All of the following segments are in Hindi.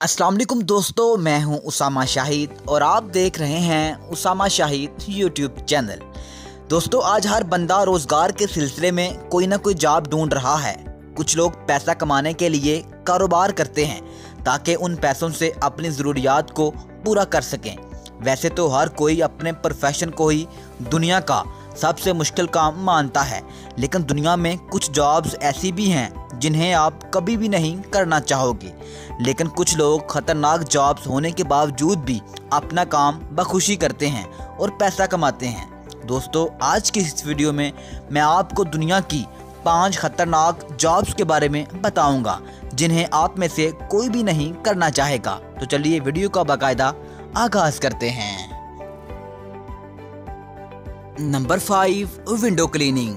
अस्सलाम वालेकुम दोस्तों, मैं हूँ उसामा शाहिद और आप देख रहे हैं उसामा शाहिद यूट्यूब चैनल। दोस्तों, आज हर बंदा रोज़गार के सिलसिले में कोई ना कोई जॉब ढूंढ रहा है। कुछ लोग पैसा कमाने के लिए कारोबार करते हैं ताकि उन पैसों से अपनी ज़रूरियात को पूरा कर सकें। वैसे तो हर कोई अपने प्रोफेशन को ही दुनिया का सबसे मुश्किल काम मानता है। लेकिन दुनिया में कुछ जॉब्स ऐसी भी हैं, जिन्हें आप कभी भी नहीं करना चाहोगे। लेकिन कुछ लोग ख़तरनाक जॉब्स होने के बावजूद भी अपना काम बखुशी करते हैं और पैसा कमाते हैं। दोस्तों, आज की इस वीडियो में मैं आपको दुनिया की पाँच खतरनाक जॉब्स के बारे में बताऊँगा, जिन्हें आप में से कोई भी नहीं करना चाहेगा। तो चलिए वीडियो का बाकायदा आगाज़ करते हैं। नंबर फाइव विंडो क्लीनिंग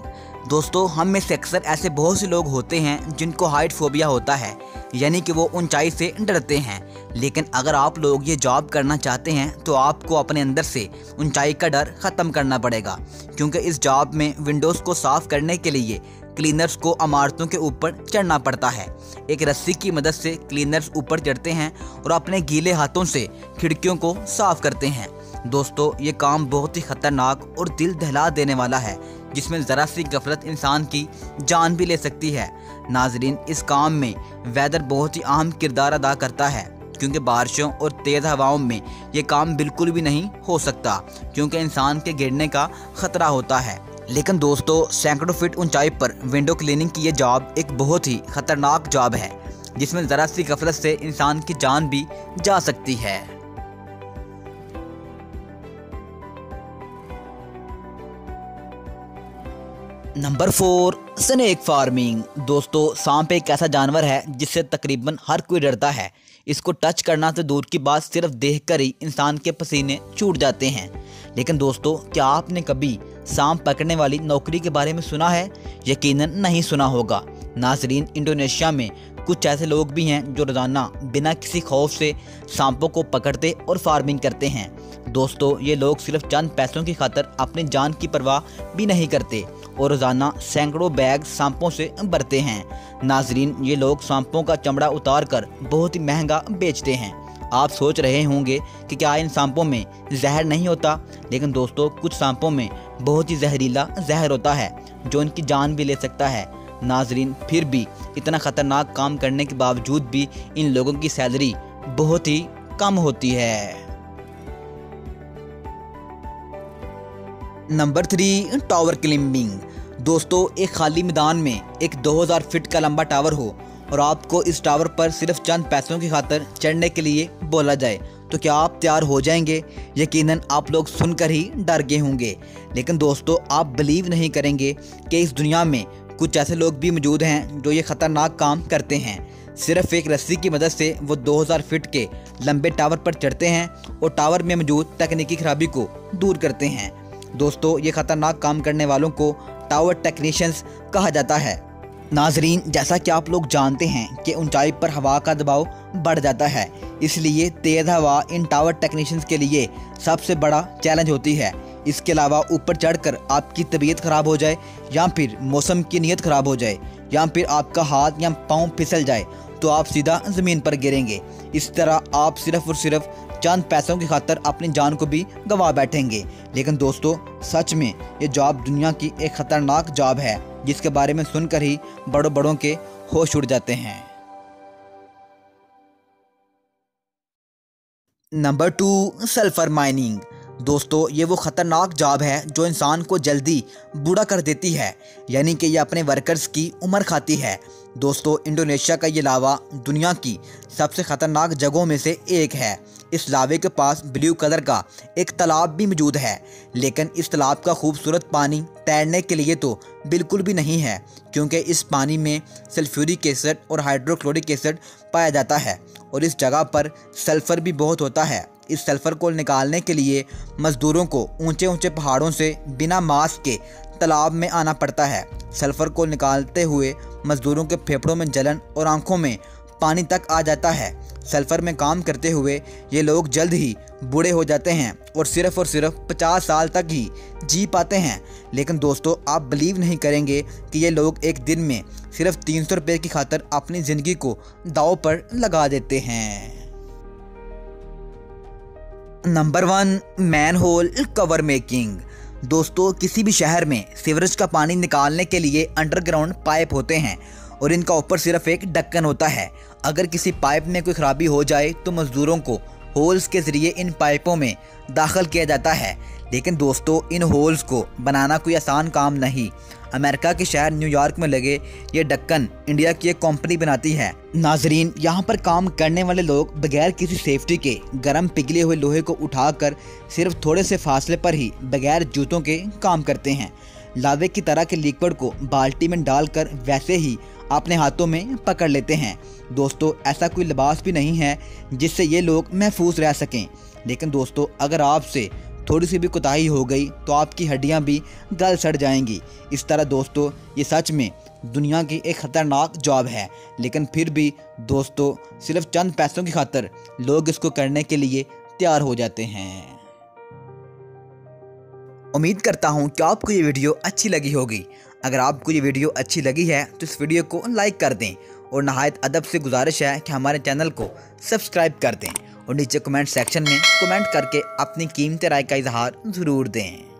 दोस्तों, हम में से अक्सर ऐसे बहुत से लोग होते हैं जिनको हाइट फोबिया होता है, यानी कि वो ऊंचाई से डरते हैं। लेकिन अगर आप लोग ये जॉब करना चाहते हैं तो आपको अपने अंदर से ऊंचाई का डर ख़त्म करना पड़ेगा। क्योंकि इस जॉब में विंडोज़ को साफ़ करने के लिए क्लीनर्स को इमारतों के ऊपर चढ़ना पड़ता है। एक रस्सी की मदद से क्लीनर्स ऊपर चढ़ते हैं और अपने गीले हाथों से खिड़कियों को साफ़ करते हैं। दोस्तों, ये काम बहुत ही ख़तरनाक और दिल दहला देने वाला है, जिसमें ज़रा सी गफलत इंसान की जान भी ले सकती है। नाजरीन, इस काम में वेदर बहुत ही अहम किरदार अदा करता है, क्योंकि बारिशों और तेज़ हवाओं में ये काम बिल्कुल भी नहीं हो सकता, क्योंकि इंसान के गिरने का ख़तरा होता है। लेकिन दोस्तों, सैकड़ों फीट ऊंचाई पर विंडो क्लीनिंग की ये जॉब एक बहुत ही ख़तरनाक जॉब है, जिसमें ज़रा सी गफलत से इंसान की जान भी जा सकती है। Number four, snake farming. दोस्तों, सांप एक ऐसा जानवर है जिससे तकरीबन हर कोई डरता है। इसको टच करना से दूर की बात सिर्फ़ देख कर ही इंसान के पसीने छूट जाते हैं। लेकिन दोस्तों, क्या आपने कभी सांप पकड़ने वाली नौकरी के बारे में सुना है? यकीनन नहीं सुना होगा। नाजरीन, इंडोनेशिया में कुछ ऐसे लोग भी हैं जो रोज़ाना बिना किसी खौफ से सांपों को पकड़ते और फ़ार्मिंग करते हैं। दोस्तों, ये लोग सिर्फ़ चंद पैसों की खातर अपनी जान की परवाह भी नहीं करते और रोज़ाना सैकड़ों बैग सांपों से भरते हैं। नाजरीन, ये लोग सांपों का चमड़ा उतार कर बहुत ही महँगा बेचते हैं। आप सोच रहे होंगे कि क्या इन सांपों में जहर नहीं होता? लेकिन दोस्तों, कुछ सांपों में बहुत ही जहरीला जहर होता है, जो इनकी जान भी ले सकता है। नाजरीन, फिर भी इतना ख़तरनाक काम करने के बावजूद भी इन लोगों की सैलरी बहुत ही कम होती है। Number three, tower climbing. दोस्तों, एक खाली मैदान में एक 2000 फीट का लंबा टावर हो और आपको इस टावर पर सिर्फ़ चंद पैसों की खातर चढ़ने के लिए बोला जाए तो क्या आप तैयार हो जाएँगे? यकीनन आप लोग सुनकर ही डर गए होंगे। लेकिन दोस्तों, आप बिलीव नहीं करेंगे कि इस दुनिया में कुछ ऐसे लोग भी मौजूद हैं जो ये ख़तरनाक काम करते हैं। सिर्फ़ एक रस्सी की मदद से वो 2000 फीट के लंबे टावर पर चढ़ते हैं और टावर में मौजूद तकनीकी खराबी को दूर करते हैं। दोस्तों, ये ख़तरनाक काम करने वालों को टावर टेक्नीशियंस कहा जाता है। नाजरीन, जैसा कि आप लोग जानते हैं कि ऊंचाई पर हवा का दबाव बढ़ जाता है, इसलिए तेज़ हवा इन टावर टेक्नीशियंस के लिए सबसे बड़ा चैलेंज होती है। इसके अलावा ऊपर चढ़कर आपकी तबीयत ख़राब हो जाए, या फिर मौसम की नीयत ख़राब हो जाए, या फिर आपका हाथ या पाँव फिसल जाए तो आप सीधा ज़मीन पर गिरेंगे। इस तरह आप सिर्फ़ और सिर्फ़ चंद पैसों की खातर अपनी जान को भी गंवा बैठेंगे। लेकिन दोस्तों, सच में ये जॉब दुनिया की एक ख़तरनाक जॉब है, जिसके बारे में सुनकर ही बड़ों बड़ों के होश उड़ जाते हैं। Number two, sulphur mining. दोस्तों, ये वो ख़तरनाक जॉब है जो इंसान को जल्दी बूढ़ा कर देती है। यानी कि ये अपने वर्कर्स की उम्र खाती है। दोस्तों, इंडोनेशिया का ये लावा दुनिया की सबसे ख़तरनाक जगहों में से एक है। इस लावे के पास ब्लू कलर का एक तालाब भी मौजूद है। लेकिन इस तालाब का खूबसूरत पानी तैरने के लिए तो बिल्कुल भी नहीं है, क्योंकि इस पानी में सल्फ्यूरिक एसिड और हाइड्रोक्लोरिक एसिड पाया जाता है। और इस जगह पर सल्फ़र भी बहुत होता है। इस सल्फ़र को निकालने के लिए मज़दूरों को ऊँचे ऊँचे पहाड़ों से बिना मास्क के तालाब में आना पड़ता है। सल्फ़र को निकालते हुए मज़दूरों के फेफड़ों में जलन और आँखों में पानी तक आ जाता है। सल्फ़र में काम करते हुए ये लोग जल्द ही बूढ़े हो जाते हैं और सिर्फ़ और सिर्फ़ 50 साल तक ही जी पाते हैं। लेकिन दोस्तों, आप बिलीव नहीं करेंगे कि ये लोग एक दिन में सिर्फ़ तीन सौ रुपये की खातर अपनी ज़िंदगी को दाव पर लगा देते हैं। Number one manhole cover making दोस्तों, किसी भी शहर में सीवरेज का पानी निकालने के लिए अंडरग्राउंड पाइप होते हैं और इनका ऊपर सिर्फ़ एक ढक्कन होता है। अगर किसी पाइप में कोई खराबी हो जाए तो मज़दूरों को होल्स के ज़रिए इन पाइपों में दाखिल किया जाता है। लेकिन दोस्तों, इन होल्स को बनाना कोई आसान काम नहीं। अमेरिका के शहर न्यूयॉर्क में लगे ये डक्कन इंडिया की एक कंपनी बनाती है। नाजरीन, यहाँ पर काम करने वाले लोग बगैर किसी सेफ्टी के गर्म पिघले हुए लोहे को उठाकर सिर्फ़ थोड़े से फासले पर ही बगैर जूतों के काम करते हैं। लावे की तरह के लिक्विड को बाल्टी में डालकर वैसे ही अपने हाथों में पकड़ लेते हैं। दोस्तों, ऐसा कोई लिबास भी नहीं है जिससे ये लोग महफूज रह सकें। लेकिन दोस्तों, अगर आपसे थोड़ी सी भी कोताही हो गई तो आपकी हड्डियाँ भी गल सड़ जाएँगी। इस तरह दोस्तों, ये सच में दुनिया की एक ख़तरनाक जॉब है। लेकिन फिर भी दोस्तों, सिर्फ़ चंद पैसों की खातर लोग इसको करने के लिए तैयार हो जाते हैं। उम्मीद करता हूँ कि आपको ये वीडियो अच्छी लगी होगी। अगर आपको ये वीडियो अच्छी लगी है तो इस वीडियो को लाइक कर दें और नहायत अदब से गुजारिश है कि हमारे चैनल को सब्सक्राइब कर दें। और नीचे कमेंट सेक्शन में कमेंट करके अपनी कीमती राय का इजहार ज़रूर दें।